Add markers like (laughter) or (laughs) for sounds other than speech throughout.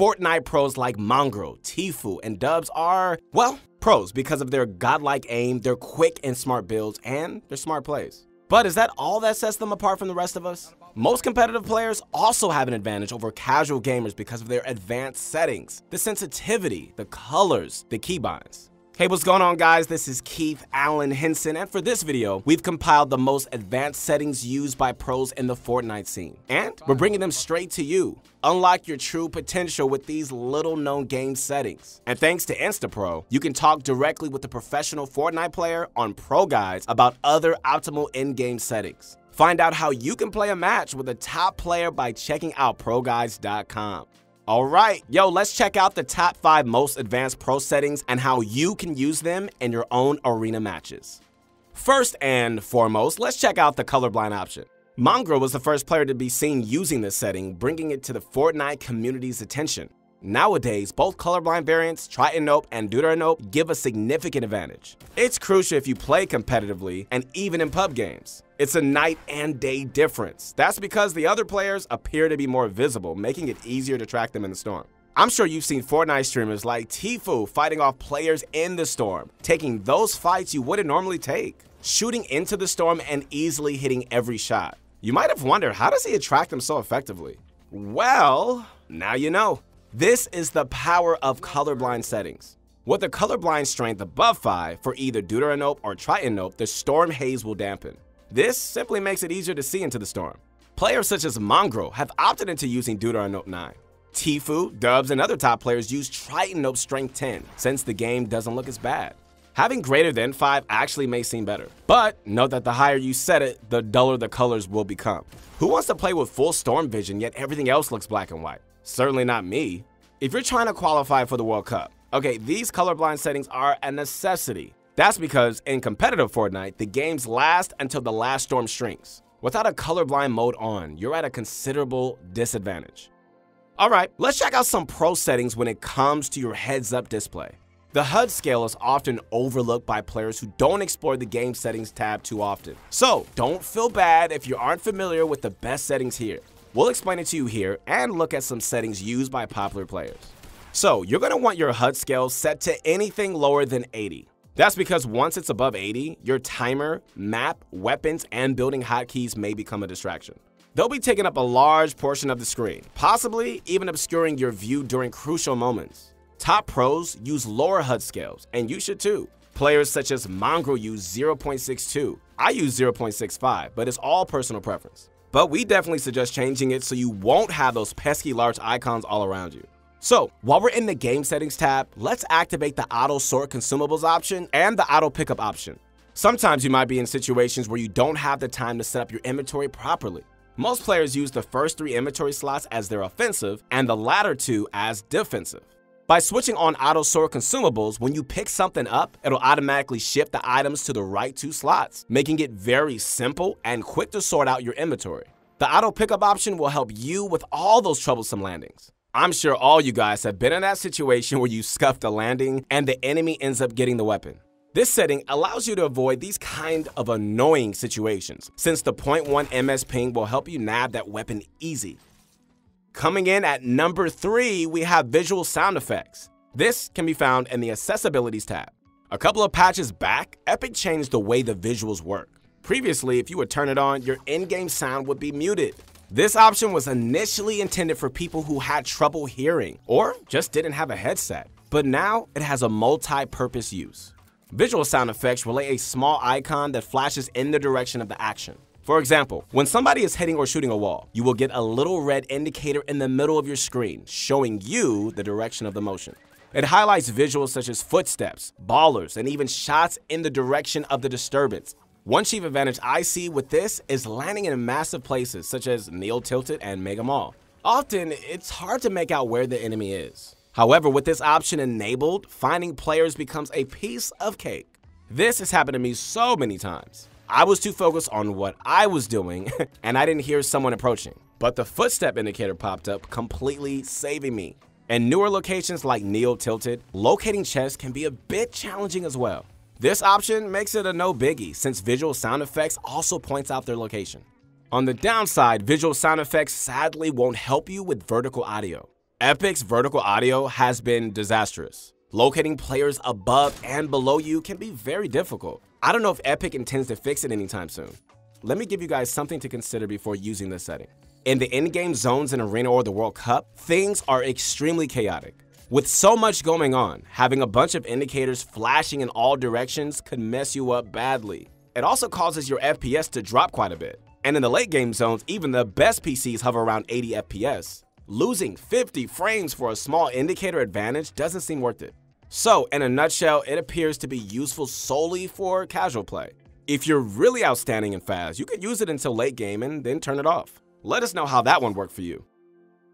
Fortnite pros like Mongraal, Tfue, and Dubs are, well, pros because of their godlike aim, their quick and smart builds, and their smart plays. But is that all that sets them apart from the rest of us? Most competitive players also have an advantage over casual gamers because of their advanced settings, the sensitivity, the colors, the keybinds. Hey, what's going on guys? This is Keith Allen Henson, and for this video, we've compiled the most advanced settings used by pros in the Fortnite scene. And we're bringing them straight to you. Unlock your true potential with these little known game settings. And thanks to InstaPro, you can talk directly with a professional Fortnite player on Pro Guides about other optimal in-game settings. Find out how you can play a match with a top player by checking out ProGuides.com. All right, yo, let's check out the top five most advanced pro settings and how you can use them in your own arena matches. First and foremost, let's check out the colorblind option. Mongraal was the first player to be seen using this setting, bringing it to the Fortnite community's attention. Nowadays, both colorblind variants, Triton and Deuteranope, give a significant advantage. It's crucial if you play competitively and even in pub games. It's a night and day difference. That's because the other players appear to be more visible, making it easier to track them in the storm. I'm sure you've seen Fortnite streamers like Tfue fighting off players in the storm, taking those fights you wouldn't normally take, shooting into the storm and easily hitting every shot. You might have wondered, how does he attract them so effectively? Well, now you know. This is the power of colorblind settings. With a colorblind strength above 5 for either Deuteranope or Tritanope, the storm haze will dampen. This simply makes it easier to see into the storm. Players such as Mongraal have opted into using Deuteranope 9. Tfue, Dubs, and other top players use Triton Tritanope Strength 10 since the game doesn't look as bad. Having greater than 5 actually may seem better, but note that the higher you set it, the duller the colors will become. Who wants to play with full storm vision yet everything else looks black and white? Certainly not me. If you're trying to qualify for the World Cup, okay, these colorblind settings are a necessity. That's because in competitive Fortnite, the games last until the last storm shrinks. Without a colorblind mode on, you're at a considerable disadvantage. Alright, let's check out some pro settings when it comes to your heads-up display. The HUD scale is often overlooked by players who don't explore the game settings tab too often. So, don't feel bad if you aren't familiar with the best settings here. We'll explain it to you here and look at some settings used by popular players. So, you're going to want your HUD scale set to anything lower than 80. That's because once it's above 80, your timer, map, weapons, and building hotkeys may become a distraction. They'll be taking up a large portion of the screen, possibly even obscuring your view during crucial moments. Top pros use lower HUD scales, and you should too. Players such as Mongraal use 0.62. I use 0.65, but it's all personal preference. But we definitely suggest changing it so you won't have those pesky large icons all around you. So, while we're in the game settings tab, let's activate the auto sort consumables option and the auto pickup option. Sometimes you might be in situations where you don't have the time to set up your inventory properly. Most players use the first three inventory slots as their offensive and the latter two as defensive. By switching on auto sort consumables, when you pick something up, it'll automatically shift the items to the right two slots, making it very simple and quick to sort out your inventory. The auto pickup option will help you with all those troublesome landings. I'm sure all you guys have been in that situation where you scuffed a landing and the enemy ends up getting the weapon. This setting allows you to avoid these kind of annoying situations, since the 0.1 MS ping will help you nab that weapon easy. Coming in at number three, we have visual sound effects. This can be found in the Accessibilities tab. A couple of patches back, Epic changed the way the visuals work. Previously, if you would turn it on, your in-game sound would be muted. This option was initially intended for people who had trouble hearing or just didn't have a headset, but now it has a multi-purpose use. Visual sound effects relay a small icon that flashes in the direction of the action. For example, when somebody is hitting or shooting a wall, you will get a little red indicator in the middle of your screen showing you the direction of the motion. It highlights visuals such as footsteps, ballers, and even shots in the direction of the disturbance. One chief advantage I see with this is landing in massive places such as Neo Tilted and Mega Mall. Often, it's hard to make out where the enemy is. However, with this option enabled, finding players becomes a piece of cake. This has happened to me so many times. I was too focused on what I was doing (laughs) and I didn't hear someone approaching. But the footstep indicator popped up, completely saving me. In newer locations like Neo Tilted, locating chests can be a bit challenging as well. This option makes it a no biggie since visual sound effects also points out their location. On the downside, visual sound effects sadly won't help you with vertical audio. Epic's vertical audio has been disastrous. Locating players above and below you can be very difficult. I don't know if Epic intends to fix it anytime soon. Let me give you guys something to consider before using this setting. In the in-game zones in Arena or the World Cup, things are extremely chaotic. With so much going on, having a bunch of indicators flashing in all directions could mess you up badly. It also causes your FPS to drop quite a bit. And in the late game zones, even the best PCs hover around 80 FPS. Losing 50 frames for a small indicator advantage doesn't seem worth it. So, in a nutshell, it appears to be useful solely for casual play. If you're really outstanding and fast, you could use it until late game and then turn it off. Let us know how that one worked for you.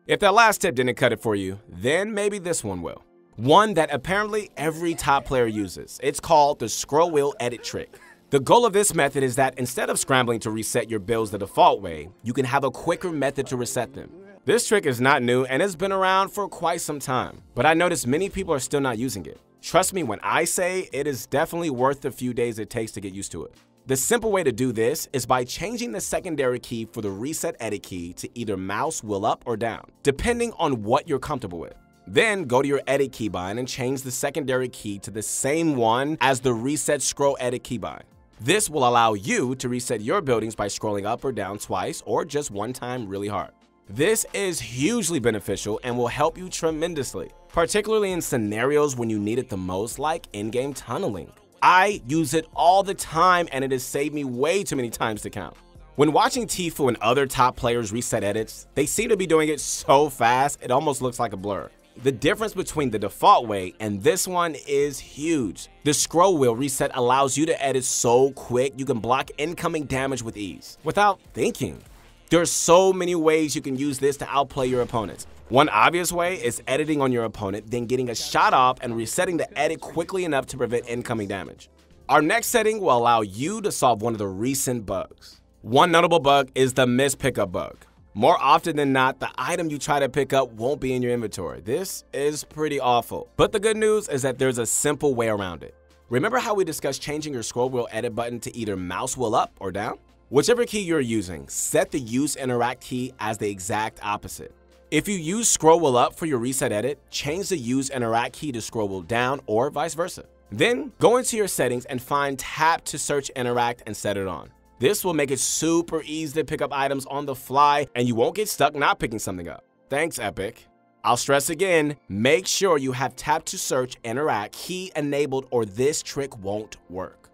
If that last tip didn't cut it for you, then maybe this one will. One that apparently every top player uses. It's called the scroll wheel edit trick. The goal of this method is that instead of scrambling to reset your builds the default way, you can have a quicker method to reset them. This trick is not new and has been around for quite some time, but I notice many people are still not using it. Trust me when I say it is definitely worth the few days it takes to get used to it. The simple way to do this is by changing the secondary key for the reset edit key to either mouse wheel up or down, depending on what you're comfortable with. Then go to your edit keybind and change the secondary key to the same one as the reset scroll edit keybind. This will allow you to reset your buildings by scrolling up or down twice or just one time really hard. This is hugely beneficial and will help you tremendously, particularly in scenarios when you need it the most like in-game tunneling. I use it all the time and it has saved me way too many times to count. When watching Tfue and other top players reset edits, they seem to be doing it so fast it almost looks like a blur. The difference between the default way and this one is huge. The scroll wheel reset allows you to edit so quick you can block incoming damage with ease, without thinking. There are so many ways you can use this to outplay your opponents. One obvious way is editing on your opponent, then getting a shot off and resetting the edit quickly enough to prevent incoming damage. Our next setting will allow you to solve one of the recent bugs. One notable bug is the miss pickup bug. More often than not, the item you try to pick up won't be in your inventory. This is pretty awful. But the good news is that there's a simple way around it. Remember how we discussed changing your scroll wheel edit button to either mouse wheel up or down? Whichever key you're using, set the use interact key as the exact opposite. If you use scroll up for your reset edit, change the use interact key to scroll down or vice versa. Then go into your settings and find tap to search interact and set it on. This will make it super easy to pick up items on the fly and you won't get stuck not picking something up. Thanks, Epic. I'll stress again, make sure you have tap to search interact key enabled or this trick won't work.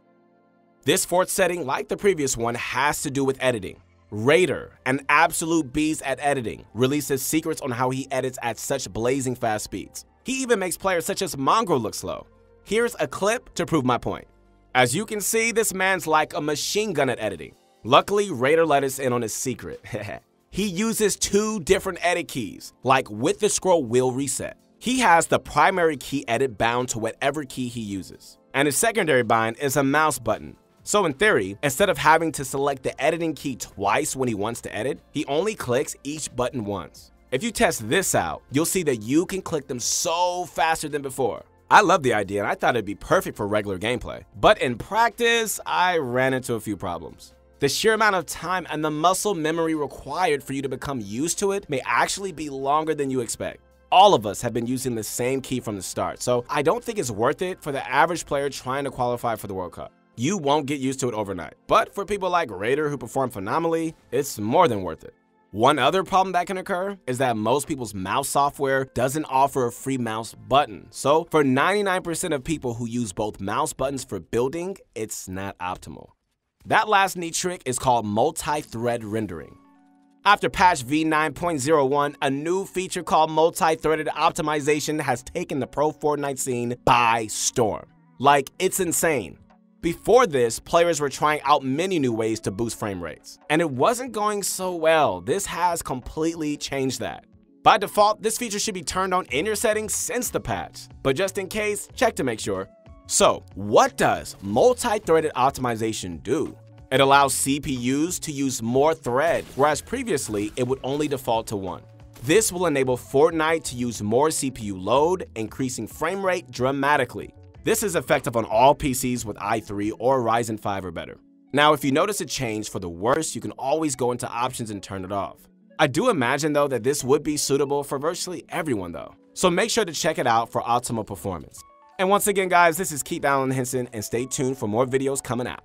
This fourth setting, like the previous one, has to do with editing. Raider, an absolute beast at editing, releases secrets on how he edits at such blazing fast speeds. He even makes players such as Mongraal look slow. Here's a clip to prove my point. As you can see, this man's like a machine gun at editing. Luckily, Raider let us in on his secret. (laughs) he uses two different edit keys, like with the scroll wheel reset. He has the primary key edit bound to whatever key he uses, and his secondary bind is a mouse button, so in theory, instead of having to select the editing key twice when he wants to edit, he only clicks each button once. If you test this out, you'll see that you can click them so faster than before. I love the idea and I thought it'd be perfect for regular gameplay. But in practice, I ran into a few problems. The sheer amount of time and the muscle memory required for you to become used to it may actually be longer than you expect. All of us have been using the same key from the start, so I don't think it's worth it for the average player trying to qualify for the World Cup. You won't get used to it overnight. But for people like Raider who perform phenomenally, it's more than worth it. One other problem that can occur is that most people's mouse software doesn't offer a free mouse button. So for 99% of people who use both mouse buttons for building, it's not optimal. That last neat trick is called multi-thread rendering. After patch v9.01, a new feature called multi-threaded optimization has taken the pro Fortnite scene by storm. Like, it's insane. Before this, players were trying out many new ways to boost frame rates, and it wasn't going so well. This has completely changed that. By default, this feature should be turned on in your settings since the patch, but just in case, check to make sure. So, what does multi-threaded optimization do? It allows CPUs to use more thread, whereas previously it would only default to one. This will enable Fortnite to use more CPU load, increasing frame rate dramatically. This is effective on all PCs with i3 or Ryzen 5 or better. Now, if you notice a change for the worse, you can always go into options and turn it off. I do imagine though that this would be suitable for virtually everyone though. So make sure to check it out for optimal performance. And once again guys, this is Keith Allen Henson and stay tuned for more videos coming out.